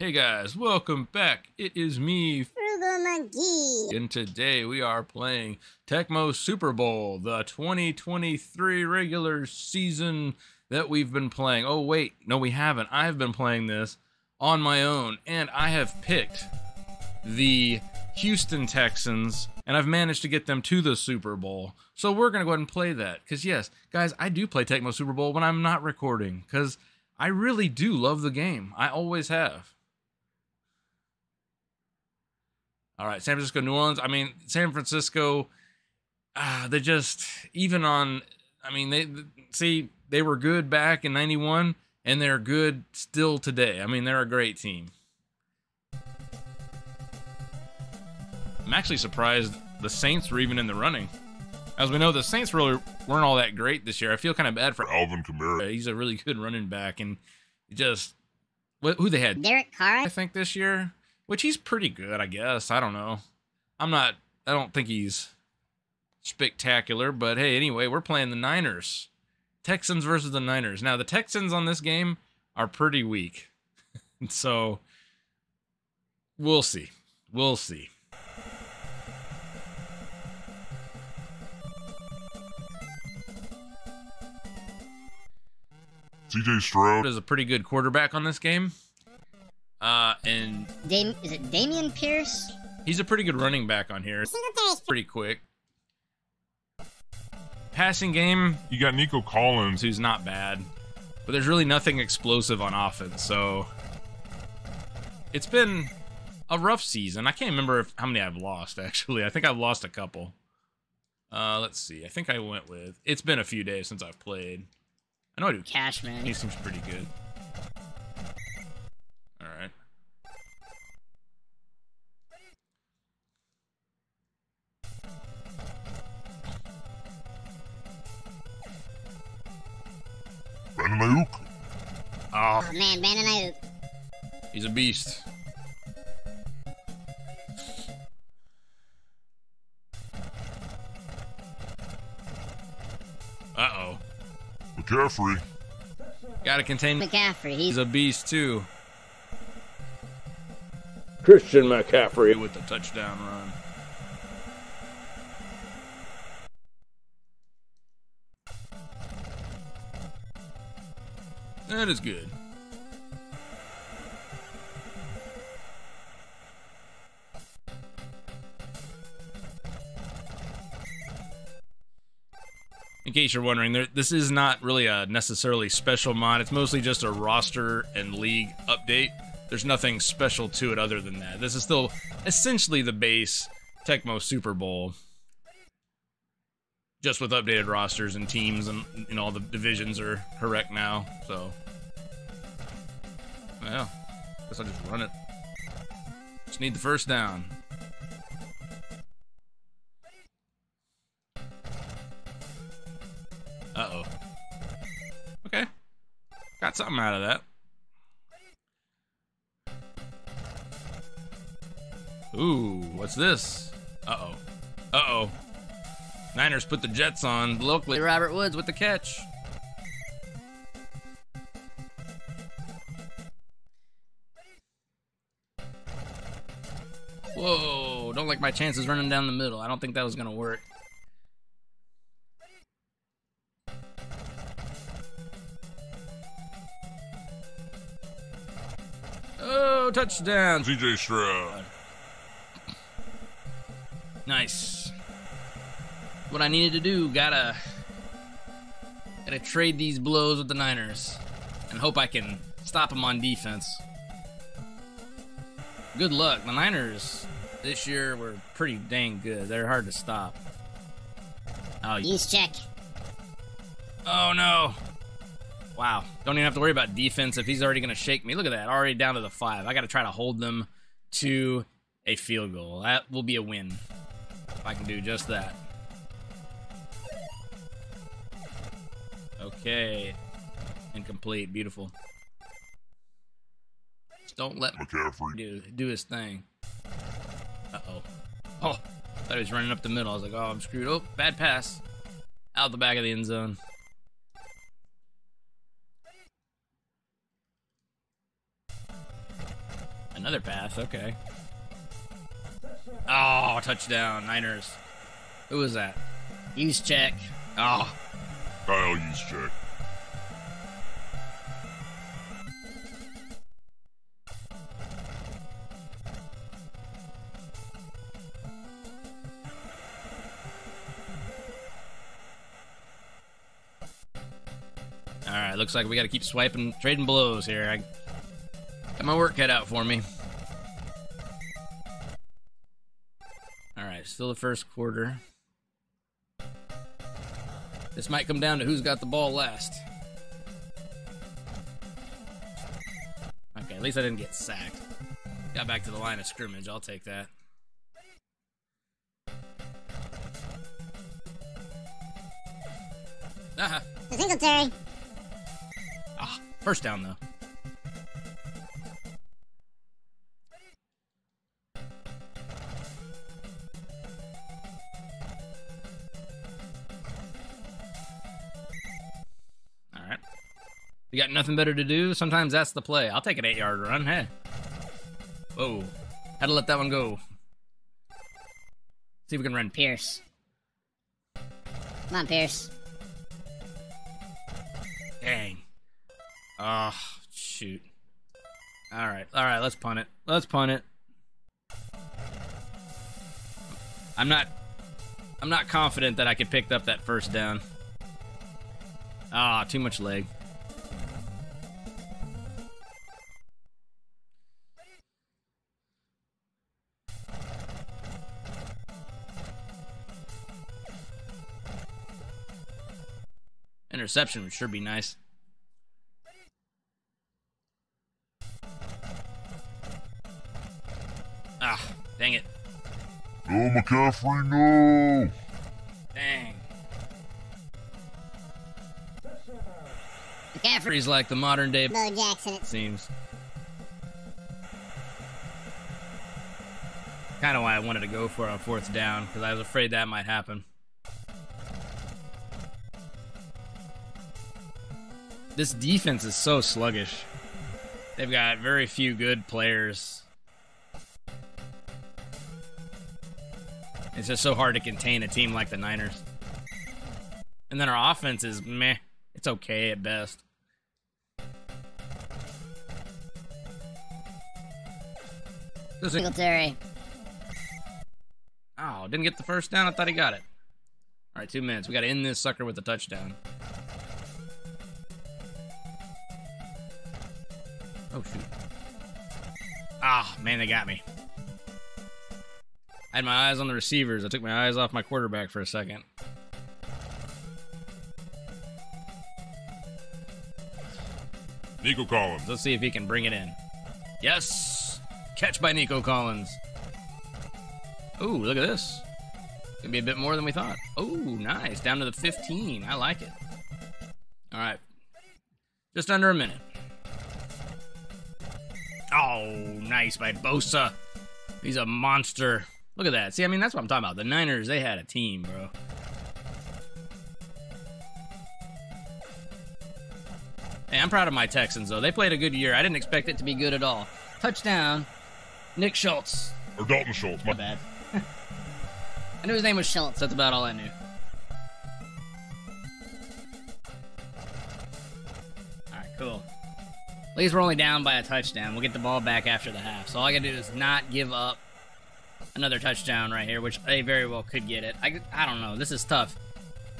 Hey guys, welcome back. It is me, Frugal Mcgee. and today we are playing Tecmo Super Bowl, the 2023 regular season that we've been playing. Oh, wait, no, we haven't. I've been playing this on my own, and I have picked the Houston Texans, and I've managed to get them to the Super Bowl. So we're going to go ahead and play that. Because, yes, guys, I do play Tecmo Super Bowl when I'm not recording, because I really do love the game. I always have. All right, San Francisco, New Orleans. I mean, San Francisco, uh, they just even on. I mean, they see they were good back in '91, and they're good still today. I mean, they're a great team. I'm actually surprised the Saints were even in the running. As we know, the Saints really weren't all that great this year. I feel kind of bad for Alvin Kamara. He's a really good running back, and just what who they had Derek Carr. I think this year, which he's pretty good, I guess. I don't know. I'm not. I don't think he's spectacular, but hey, anyway, we're playing the Niners, Texans versus the Niners. Now the Texans on this game are pretty weak, so we'll see. We'll see. CJ Stroud. Is a pretty good quarterback on this game, uh, and Dam- is it Dameon Pierce? he's a pretty good running back on here. Singletary's Pretty quick. Passing game, You got Nico Collins. who's not bad, but there's really nothing explosive on offense. So it's been a rough season. I can't remember if, how many I've lost. Actually, I think I've lost a couple. Uh, let's see. I think I went with. It's been a few days since I've played. I know I do. Cashman. He seems pretty good. Man, Brandon Aiyuk. he's a beast. Uh oh. McCaffrey. Gotta contain. McCaffrey. He's He's a beast too. Christian McCaffrey with the touchdown run. That is good. Case you're wondering, there, this is not really a necessarily special mod. It's mostly just a roster and league update. There's nothing special to it other than that. This is still essentially the base Tecmo Super Bowl, just with updated rosters and teams, and you know all the divisions are correct now. So, well, guess I'll just run it. Just need the first down. Uh oh. Okay. Got something out of that. Ooh, what's this? Uh oh. Uh oh. Niners put the Jets on. Locally, Robert Woods with the catch. Whoa, don't like my chances running down the middle. I don't think that was going to work. Oh, touchdown. CJ Stroud. Nice. What I needed to do, gotta gotta trade these blows with the Niners and hope I can stop them on defense. Good luck. The Niners this year were pretty dang good. They're hard to stop. Oh, y- Juszczyk. oh no. Wow. Don't even have to worry about defense if he's already going to shake me. Look at that. Already down to the five. I got to try to hold them to a field goal. That will be a win. If I can do just that. Okay. Incomplete. Beautiful. Just don't let McCaffrey. do do his thing. Uh oh. Oh, thought he was running up the middle. I was like, oh, I'm screwed. Oh, bad pass. Out the back of the end zone. Another pass, okay. Oh, touchdown, Niners. Who was that? Juszczyk. Oh, Kyle Juszczyk. all right. Looks like we got to keep swiping, trading blows here. I got my work cut out for me. Still the first quarter. This might come down to who's got the ball last. Okay, at least I didn't get sacked. Got back to the line of scrimmage. I'll take that. Ah, Singletary. ah, first down though. Got nothing better to do? Sometimes that's the play. I'll take an eight yard run. Hey. Whoa. Had to let that one go. See if we can run. Pierce. Come on, Pierce. Dang. Oh, shoot. All right. All right, let's punt it. Let's punt it. I'm not I'm not confident that I could pick up that first down. Ah, too much leg. Interception would sure be nice. Ah, dang it. No, McCaffrey, no! Dang. McCaffrey. He's like the modern day Bo Jackson. It's seems. Kind of why I wanted to go for it on fourth down, because I was afraid that might happen. This defense is so sluggish. They've got very few good players. It's just so hard to contain a team like the Niners. And then our offense is meh. It's okay at best. Singletary. Oh, didn't get the first down. I thought he got it. All right, two minutes. We got to end this sucker with a touchdown. Oh shoot! Ah, man, they got me. I had my eyes on the receivers. I took my eyes off my quarterback for a second. Nico Collins. Let's see if he can bring it in. Yes, catch by Nico Collins. Ooh, look at this. Gonna be a bit more than we thought. Oh, nice. Down to the 15. I like it. All right. Just under a minute. Oh, nice by Bosa. He's a monster. Look at that. See, I mean, that's what I'm talking about. The Niners, they had a team, bro. Hey, I'm proud of my Texans, though. They played a good year. I didn't expect it to be good at all. Touchdown. Nick Schultz. Or Dalton Schultz. My My, bad. I knew his name was Schultz. That's about all I knew. Least we're only down by a touchdown. We'll get the ball back after the half. So all I gotta do is not give up another touchdown right here, which they very well could get it. I, I don't know. This is tough.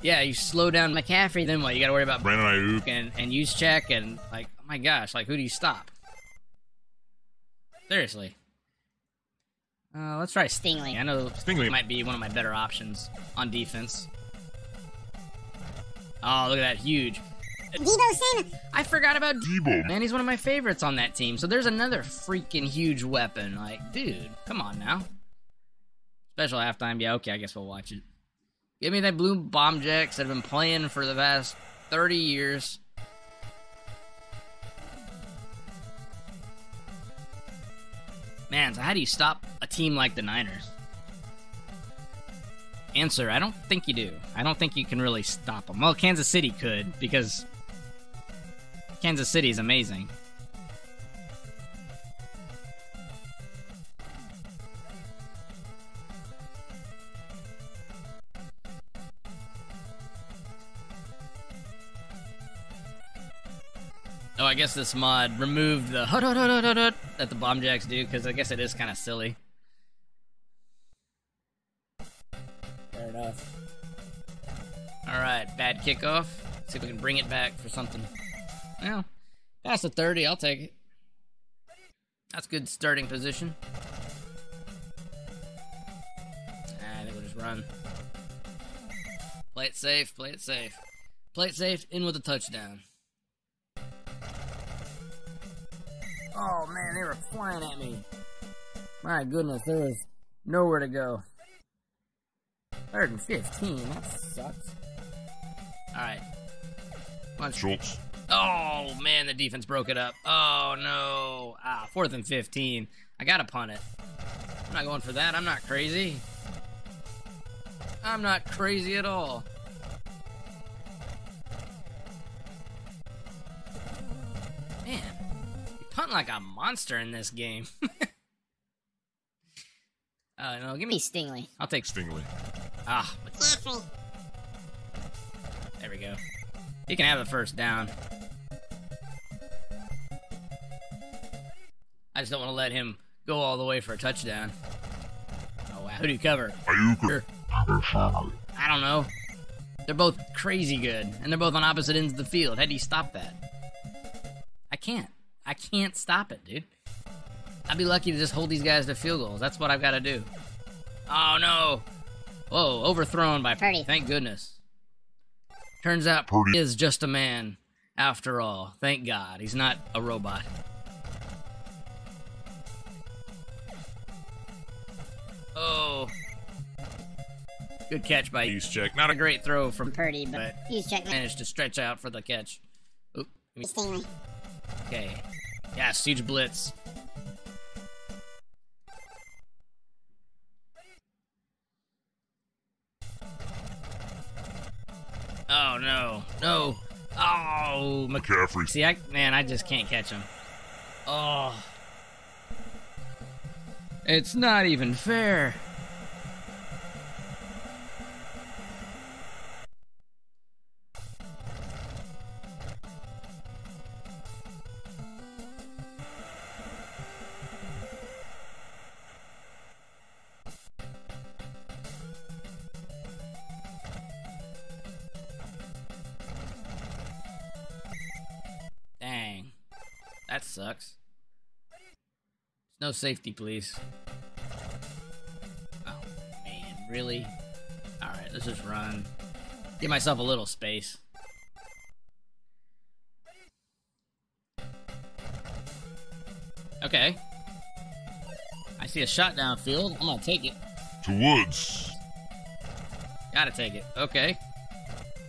Yeah, you slow down McCaffrey, then what? You gotta worry about Brandon Aiyuk. and and Juszczyk and like oh my gosh, like who do you stop? Seriously. Uh, let's try Stingley. I know Stingley. might be one of my better options on defense. Oh, look at that huge. Deebo Samuel. I forgot about Deebo. Man, he's one of my favorites on that team. So there's another freaking huge weapon. Like, dude, come on now. Special halftime. Yeah, okay, I guess we'll watch it. Give me that blue bomb jacks that have been playing for the past 30 years. Man, so how do you stop a team like the Niners? Answer, I don't think you do. I don't think you can really stop them. Well, Kansas City could, because Kansas City is amazing. Oh, I guess this mod removed the hut, hut, hut, hut, hut that the bombjacks do, because I guess it is kind of silly. Fair enough. Alright, bad kickoff. Let's see if we can bring it back for something. Well, past the 30, I'll take it. That's good starting position. Ah, I think we'll just run. Play it safe, play it safe. Play it safe, in with a touchdown. Oh man, they were flying at me. My goodness, there was nowhere to go. Third and 15, that sucks. Alright. Come on, Schultz. Oh man, the defense broke it up. Oh no. Ah, fourth and 15. I gotta punt it. I'm not going for that. I'm not crazy. I'm not crazy at all. Man, you punt like a monster in this game. uh, no, give me. Me Stingley. I'll take. Stingley. Ah, McCaffrey. there we go. He can have the first down. I just don't want to let him go all the way for a touchdown. Oh wow, who do you cover? Ayuka. Sure. I don't know. They're both crazy good, and they're both on opposite ends of the field. How do you stop that? I can't. I can't stop it, dude. I'd be lucky to just hold these guys to field goals. That's what I've got to do. Oh no! Whoa, overthrown by Purdy. Thank goodness. Turns out Purdy. Purdy is just a man after all. Thank God, he's not a robot. Good catch by Juszczyk. Not a great throw from Purdy, but but he's managed to stretch out for the catch. Oop. Stingley. Okay. Yes, huge blitz. Oh no. No. Oh, McCaffrey. See, I man, I just can't catch him. Oh. It's not even fair. That sucks. No safety, please. Oh, man. Really? Alright, let's just run. Give myself a little space. Okay. I see a shot downfield. I'm gonna take it. To Woods. Gotta take it. Okay.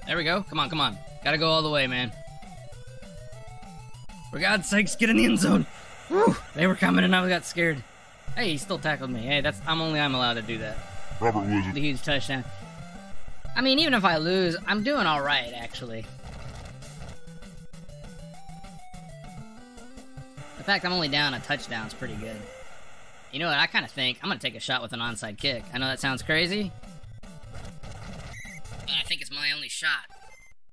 There we go. Come on, come on. Gotta go all the way, man. For God's sakes, get in the end zone. Whew, they were coming and I got scared. Hey, he still tackled me. Hey, that's I'm only I'm allowed to do that. Robert Woods. The huge touchdown. I mean, even if I lose, I'm doing all right actually. In fact I'm only down a touchdown It's pretty good. You know what? I kind of think I'm gonna take a shot with an onside kick. I know that sounds crazy, but I think it's my only shot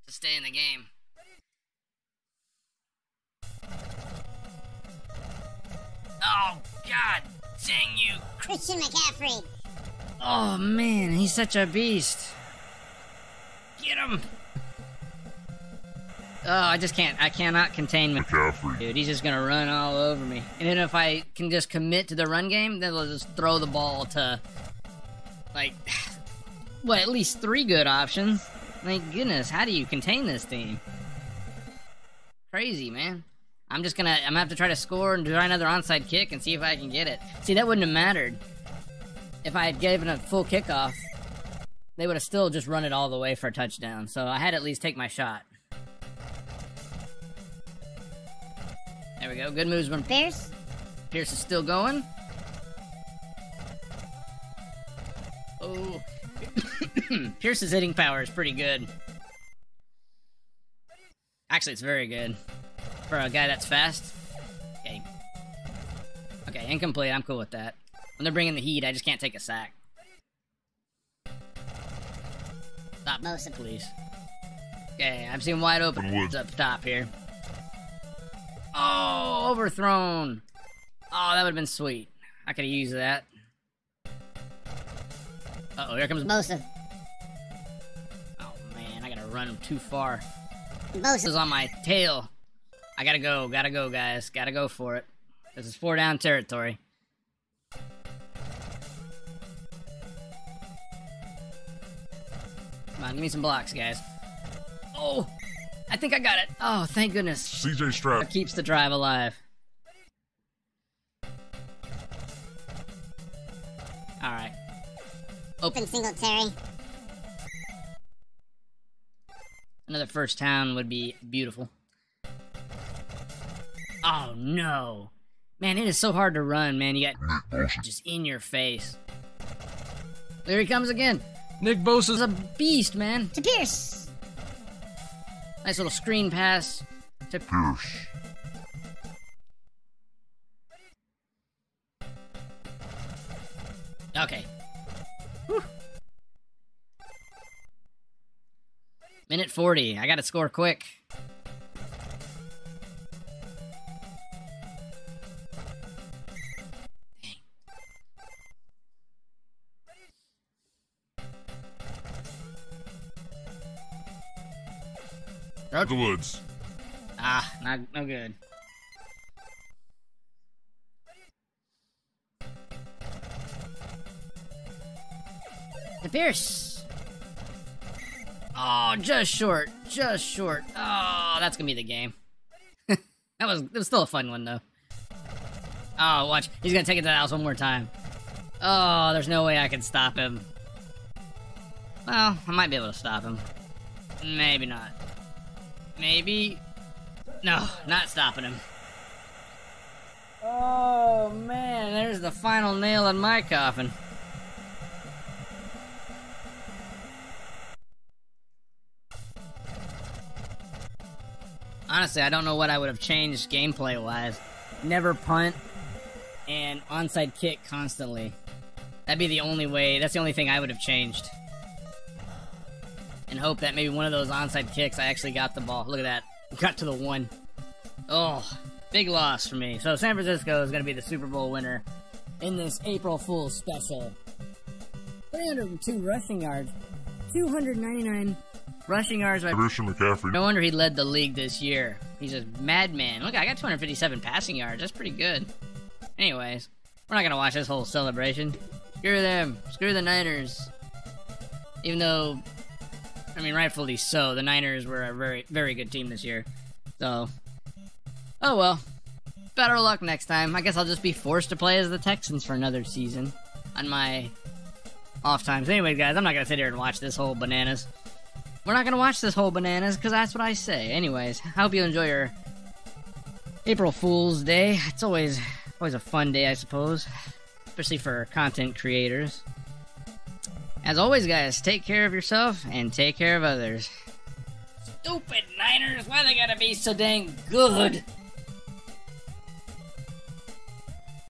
to stay in the game. Oh God, dang you! Christian McCaffrey. Oh man, he's such a beast. Get him! Oh, I just can't. I cannot contain him. McCaffrey. Dude, he's just gonna run all over me. And then if I can just commit to the run game, then they'll just throw the ball to, like, what, at least three good options. Thank goodness. How do you contain this team? Crazy, man. I'm just gonna. I'm gonna have to try to score and try another onside kick and see if I can get it. See, that wouldn't have mattered if I had given a full kickoff. They would have still just run it all the way for a touchdown. So I had to at least take my shot. There we go. Good moves from Pierce. Pierce is still going. Oh. Pierce's hitting power is pretty good. Actually, it's very good. For a guy that's fast. Okay. Okay, incomplete. I'm cool with that. When they're bringing the heat, I just can't take a sack. Stop, Most please. Okay, I'm seeing wide open From Woods. up top here. Oh, overthrown. Oh, that would have been sweet. I could have used that. Uh oh, here comes. Bosa. Oh man, I gotta run him too far. This Bosa. is on my tail. I gotta go, gotta go, guys. Gotta go for it. This is four down territory. Come on, give me some blocks, guys. Oh, I think I got it. Oh, thank goodness. CJ Stroud. Keeps the drive alive. Alright. Open oh. Singletary. Another first town would be beautiful. Oh no. Man, it is so hard to run, man. You got just in your face. There he comes again. Nick He's Bosa's a beast, man. To Pierce. Nice little screen pass to Pierce. Okay. Whew. Minute 40. I gotta score quick. It. The Woods. Ah, not no good. The Pierce. Oh, just short, just short. Oh, that's gonna be the game. that was it was still a fun one though. Oh, watch, he's gonna take it to the house one more time. Oh, there's no way I can stop him. Well, I might be able to stop him. Maybe not. Maybe. No, not stopping him. Oh man, there's the final nail in my coffin. Honestly, I don't know what I would have changed gameplay wise. Never punt and onside kick constantly. That'd be the only way, that's the only thing I would have changed. And hope that maybe one of those onside kicks I actually got the ball. Look at that. Got to the one. Oh, big loss for me. So San Francisco is going to be the Super Bowl winner in this April Fool's special. 302 rushing yards, 299 rushing yards by Christian McCaffrey. no wonder he led the league this year. He's a madman. Look, I got 257 passing yards. That's pretty good. Anyways, we're not gonna watch this whole celebration. Screw them. Screw the Niners. Even though, I mean, rightfully so, the Niners were a very, very good team this year. So, oh well. Better luck next time. I guess I'll just be forced to play as the Texans for another season on my off times. Anyway, guys, I'm not gonna sit here and watch this whole bananas. We're not gonna watch this whole bananas because that's what I say. Anyways, I hope you enjoy your April Fool's Day. It's always always a fun day, I suppose, especially for content creators. As always, guys, take care of yourself and take care of others. Stupid Niners, why they gotta be so dang good?